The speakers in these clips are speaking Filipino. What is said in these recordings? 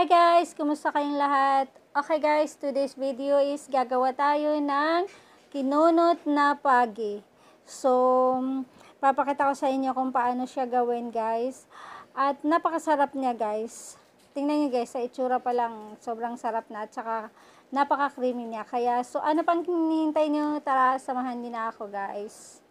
Hi guys! Kumusta kayong lahat? Okay guys, today's video is gagawa tayo ng kinunot na pagi. So, papakita ko sa inyo kung paano siya gawin guys. At napakasarap niya guys. Tingnan niyo guys, sa itsura pa lang, sobrang sarap na at saka napaka-creamy niya. Kaya, so ano pang hinihintay niyo? Tara, samahan niyo na ako guys.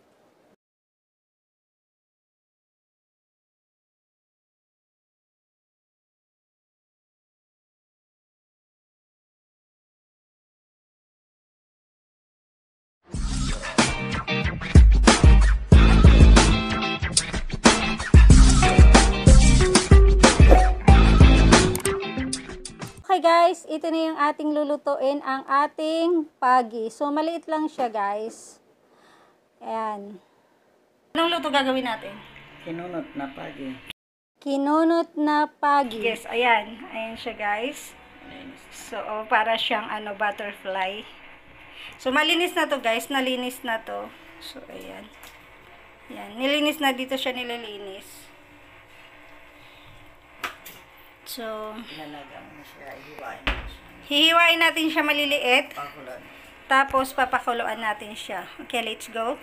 Okay guys, ito na yung ating lulutuin, ang ating pagi. So, maliit lang siya guys. Ayan. Anong luto gagawin natin? Kinunot na pagi. Kinunot na pagi. Yes, ayan. Ayan siya guys. So, oh, para siyang ano, butterfly. So, malinis na to guys. Nalinis na to. So, ayan. Ayan. Nilinis na dito siya nililinis. So, hihiwain natin siya maliliit. Tapos, papakuluan natin siya. Okay, let's go.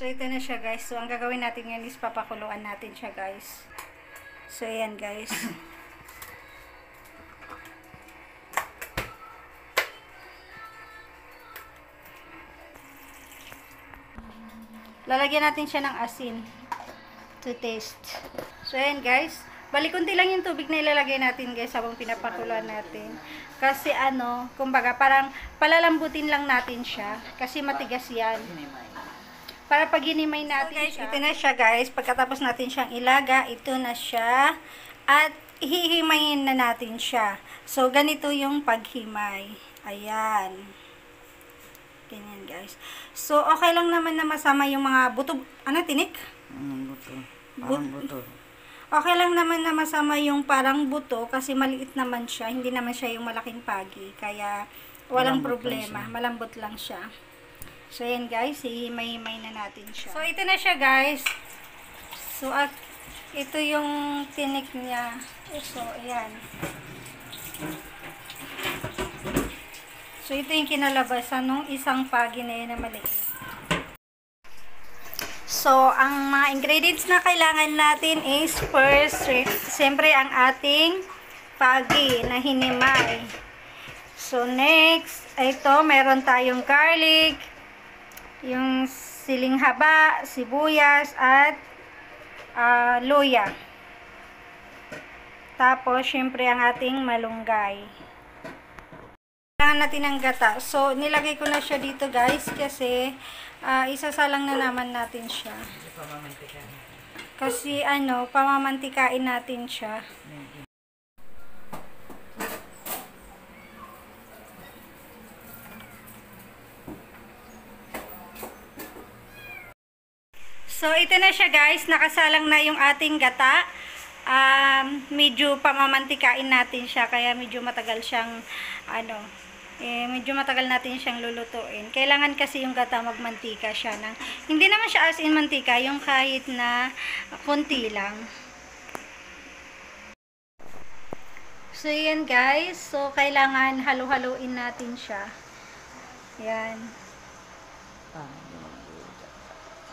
So, ito na siya, guys. So, ang gagawin natin ngayon is papakuluan natin siya, guys. So, ayan, guys. Lalagyan natin siya ng asin to taste. So, ayan guys. Bali, kunti lang yung tubig na ilalagay natin guys habang pinapakuluan natin. Kasi ano, kumbaga parang palalambutin lang natin siya. Kasi matigas yan. Para pag hinimay natin so, guys, siya. Ito na siya guys. Pagkatapos natin siyang ilaga, ito na siya. At hihimayin na natin siya. So, ganito yung paghimay. Ayan. Ganyan guys. So, okay lang naman na masama yung mga buto. Ano, tinik? Ang buto. Parang buto. Okay lang naman na masama yung parang buto kasi maliit naman siya. Hindi naman siya yung malaking pagi. Kaya, walang Malambot lang problema. Malambot lang siya. So, yan guys. Hihimay-himay na natin siya. So, ito na siya guys. So, at ito yung tinik niya. So, ayan. So, ito yung kinalabasan ng isang pagi na yun na maliit. So, ang mga ingredients na kailangan natin is first, siyempre ang ating pagi na hinimay. So, next, ito, meron tayong garlic, yung siling haba, sibuyas, at ah, luya. Tapos, syempre, ang ating malunggay. Natin ng gata. So, nilagay ko na siya dito, guys, kasi ah, isasalang na naman natin siya. Kasi, ano, pamamantikain natin siya. So, ito na siya guys. Nakasalang na yung ating gata. Um, medyo pamamantikain natin siya. Kaya medyo matagal siyang, ano, eh, medyo matagal natin siyang lulutuin. Kailangan kasi yung gata magmantika siya. Ng, hindi naman siya as in mantika. Yung kahit na konti lang. So, yan guys. So, kailangan halu-haluin natin siya. Yan.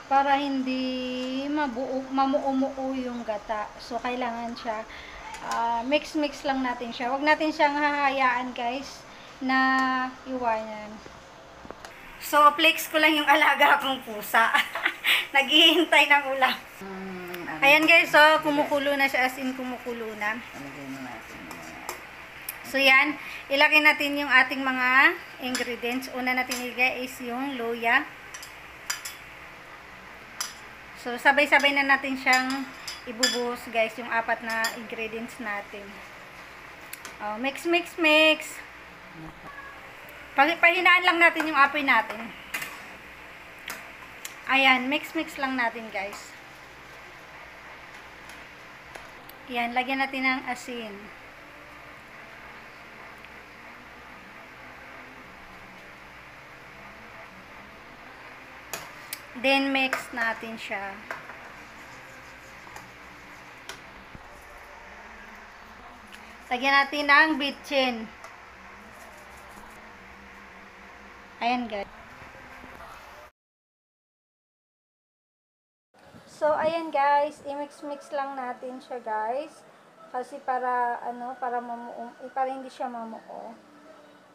Para hindi mabuo, mamuumuo yung gata. So, kailangan siya, ah, mix-mix lang natin siya. Huwag natin siyang hahayaan guys, na iwanan. So, flex ko lang yung alaga kong pusa. Naghihintay ng ulam. Hmm, ano, Ayan guys, so, kumukulo na siya as in kumukulo na. So yan, ilagay natin yung ating mga ingredients. Una natin ilagay is yung luya. So sabay-sabay na natin siyang ibubuhos guys, yung apat na ingredients natin. Oh, mix, mix, mix. Pahinaan lang natin yung apoy natin. Ayan, mix-mix lang natin guys. Ayan, lagyan natin ng asin. Then, mix natin siya. Lagyan natin ng bitchin. Ayan, guys. So, ayan guys, i-mix-mix lang natin siya guys. Kasi para, ano, para mamuo, eh, para hindi siya mamuo.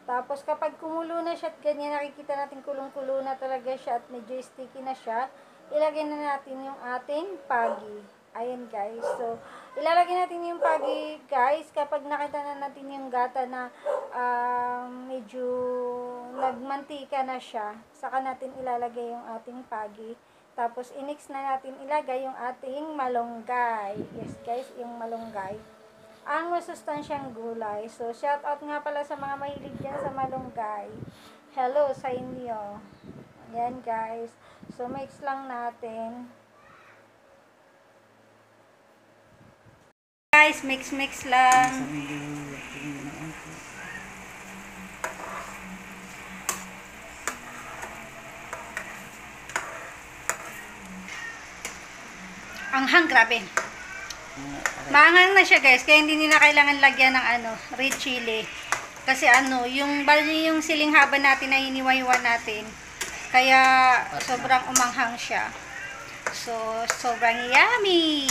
Tapos, kapag kumulo na siya at ganyan, nakikita natin kulong-kulo na talaga siya at medyo sticky na siya, ilagay na natin yung ating pagi. Ayan guys. So, ilalagay natin yung pagi guys kapag nakita na natin yung gata na um, medyo nagmantika na siya. Saka natin ilalagay yung ating pagi. Tapos, inix na natin ilagay yung ating malunggay. Yes, guys, yung malunggay. Ang masustansyang gulay. So, shout out nga pala sa mga mahilig dyan sa malunggay. Hello sa inyo. Ayan, guys. So, mix lang natin. Guys, mix-mix lang. Ako. Anghang, grabe. Maanghang na siya guys, kaya hindi nila kailangan lagyan ng ano, red chili. Kasi ano, yung bali yung siling haba natin na hiniwa-hiwa natin. Kaya sobrang umanghang siya. So, sobrang yummy.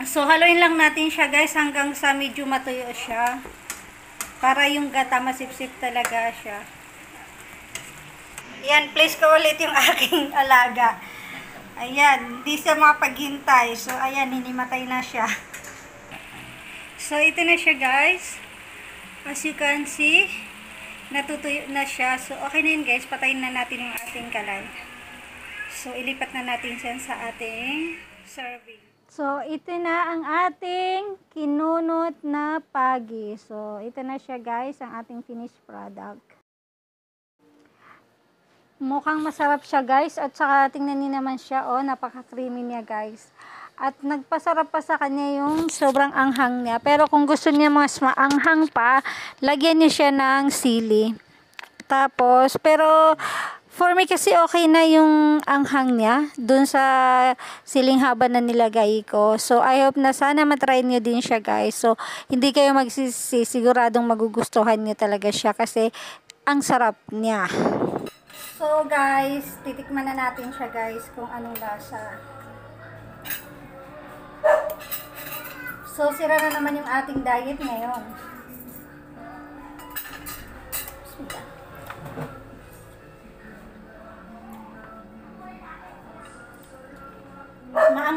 So, haluin lang natin siya guys hanggang sa medyo matuyo siya. Para yung gata masipsip talaga siya. Yan, place ko ulit yung aking alaga. Ayan, hindi siya makapaghintay. So, ayan, hinimatay na siya. So, ito na siya, guys. As you can see, natutuyo na siya. So, okay na yun, guys. Patayin na natin yung ating kalay. So, ilipat na natin siya sa ating serving. So, ito na ang ating kinunot na pagi. So, ito na siya, guys, ang ating finished product. Mukhang masarap siya guys at saka tingnan niyo naman siya oh napaka-creamy niya guys. At nagpasarap pa sa kanya yung sobrang anghang niya. Pero kung gusto niya mas maanghang pa, lagyan niyo siya ng sili. Tapos, pero for me kasi okay na yung anghang niya dun sa siling haba na nilagay ko. So, I hope na sana matry niyo din siya guys. So, hindi kayo magsisi, siguradong magugustuhan niyo talaga siya kasi ang sarap niya. So guys, titikman na natin siya guys kung anong lasa. So sira na naman yung ating diet ngayon.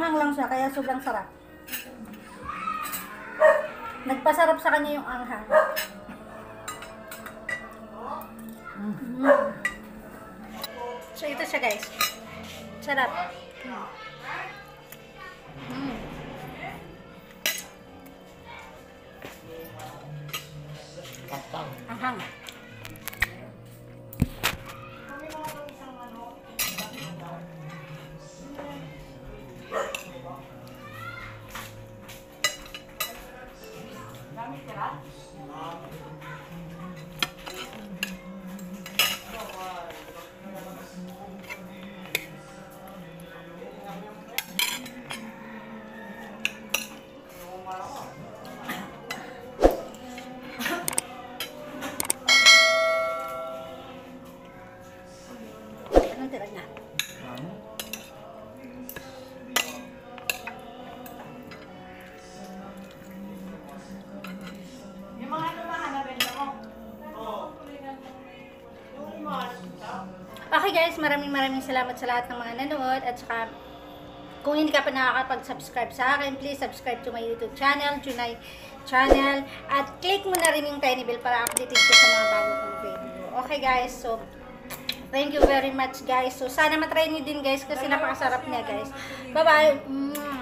Maanghang lang siya kaya sobrang sarap. Nagpasarap sa kanya yung anghang. Mm. So, ito siya guys. Sarap. Mm. Kataw. 감 사. Okay guys, maraming maraming salamat sa lahat ng mga nanood at saka kung hindi ka pa nakakapag-subscribe sa akin, please subscribe to my YouTube channel, Junay channel, at click mo na rin yung tiny bell para updated ka sa mga bago kong video. Okay guys, so thank you very much guys. So sana matry niyo din guys kasi napakasarap niya guys. Bye-bye!